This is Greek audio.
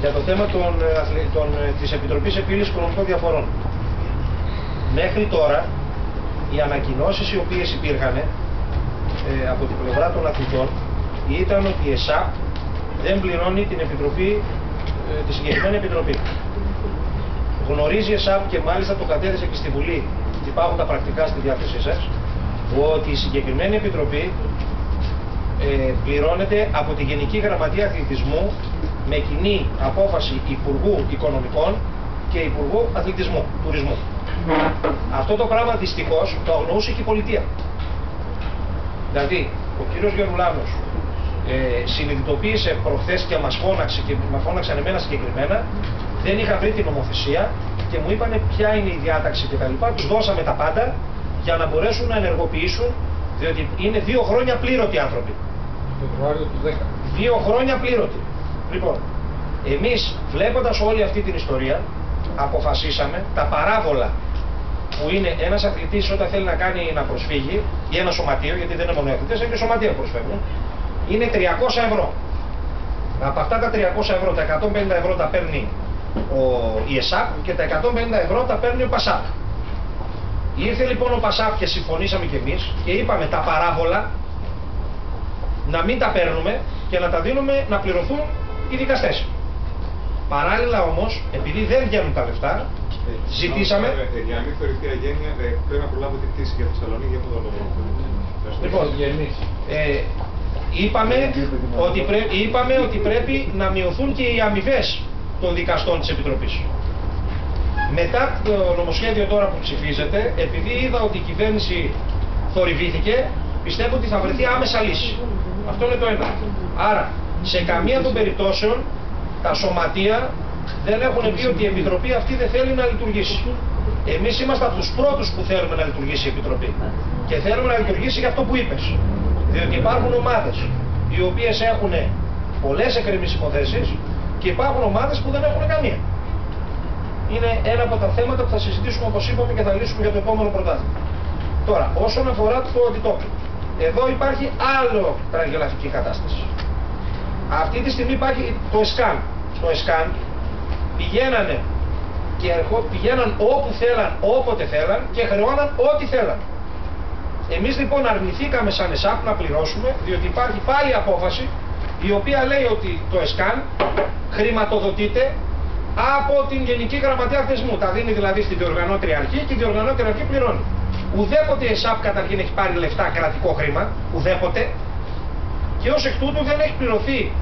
για το θέμα των, ε, αθλη- των, ε, της Επιτροπής Επίλυσης Οικονομικών Διαφορών. Μέχρι τώρα, οι ανακοινώσεις οι οποίες υπήρχαν ε, από την πλευρά των αθλητών ήταν ότι η ΕΣΑΠ δεν πληρώνει την επιτροπή, ε, τη συγκεκριμένη επιτροπή. Γνωρίζει η ΕΣΑΠ και μάλιστα το κατέθεσε και στη Βουλή, υπάρχουν τα πρακτικά στη διάθεσή σας, ότι η συγκεκριμένη επιτροπή ε, πληρώνεται από τη Γενική Γραμματεία Αθλητισμού με κοινή απόφαση Υπουργού Οικονομικών και Υπουργού Αθλητισμού, Τουρισμού. Αυτό το πράγμα δυστυχώς το αγνοούσε και η πολιτεία. Δηλαδή, ο κύριος Γερουλάνος ε, συνειδητοποίησε προχθές και μας φώναξε και μας φώναξαν εμένα συγκεκριμένα, δεν είχα βρει την νομοθεσία και μου είπαν ποια είναι η διάταξη κτλ. Τους δώσαμε τα πάντα για να μπορέσουν να ενεργοποιήσουν, διότι είναι δύο χρόνια πλήρωτοι άνθρωποι. Φεβρουάριο του 10. Δύο χρόνια πλήρωτοι. Λοιπόν, εμείς βλέποντας όλη αυτή την ιστορία, αποφασίσαμε τα παράβολα που είναι ένας αθλητής όταν θέλει να κάνει να προσφύγει ή ένα σωματείο, γιατί δεν είναι μόνο οι αθλητές, είναι και σωματεία που προσφεύγουν, είναι 300 ευρώ. Από αυτά τα 300 ευρώ, τα 150 ευρώ τα παίρνει ο, η ΕΣΑΠ και τα 150 ευρώ τα παίρνει ο ΠΑΣΑΠ. Ήρθε λοιπόν ο ΠΑΣΑΠ και συμφωνήσαμε κι εμείς και είπαμε τα παράβολα να μην τα παίρνουμε και να τα δίνουμε να πληρωθούν οι δικαστές. Παράλληλα όμως, επειδή δεν βγαίνουν τα λεφτά, ζητήσαμε... Ε, Για να μην θεωρηθεί αγένεια, ε, πρέπει να προλάβω την πτήση για Θεσσαλονίκη για αυτό το λόγο. Ευχαριστώ. Λοιπόν, Ευγενής. ε, είπαμε, ότι πρέ, είπαμε ότι πρέπει να μειωθούν και οι αμοιβές των δικαστών της Επιτροπής. Μετά το νομοσχέδιο τώρα που ψηφίζεται, επειδή είδα ότι η κυβέρνηση θορυβήθηκε, πιστεύω ότι θα βρεθεί άμεσα λύση. Αυτό είναι το ένα. Άρα, σε καμία των περιπτώσεων, τα σωματεία δεν έχουν πει ότι η Επιτροπή αυτή δεν θέλει να λειτουργήσει. Εμείς είμαστε από τους πρώτους που θέλουμε να λειτουργήσει η Επιτροπή. Και θέλουμε να λειτουργήσει για αυτό που είπες. Διότι υπάρχουν ομάδες οι οποίες έχουν πολλές εκκρεμείς υποθέσεις και υπάρχουν ομάδες που δεν έχουν καμία. Είναι ένα από τα θέματα που θα συζητήσουμε όπως είπαμε και θα λύσουμε για το επόμενο πρωτάθλημα. Τώρα, όσον αφορά το αντιτόπι, εδώ υπάρχει άλλο τραγελαφική κατάσταση. Αυτή τη στιγμή υπάρχει το ΕΣΚΑΝ. Στο ΕΣΚΑΝ πηγαίνανε και ερχο- πηγαίναν όπου θέλαν, όποτε θέλαν και χρεώναν ό,τι θέλαν. Εμείς λοιπόν αρνηθήκαμε σαν ΕΣΑΠ να πληρώσουμε, διότι υπάρχει πάλι απόφαση η οποία λέει ότι το ΕΣΚΑΝ χρηματοδοτείται από την Γενική Γραμματεία Θεσμού. Τα δίνει δηλαδή στην διοργανώτρια αρχή και η διοργανώτρια αρχή πληρώνει. Ουδέποτε η ΕΣΑΠ καταρχήν έχει πάρει λεφτά κρατικό χρήμα, ουδέποτε, και ως εκ τούτου δεν έχει πληρωθεί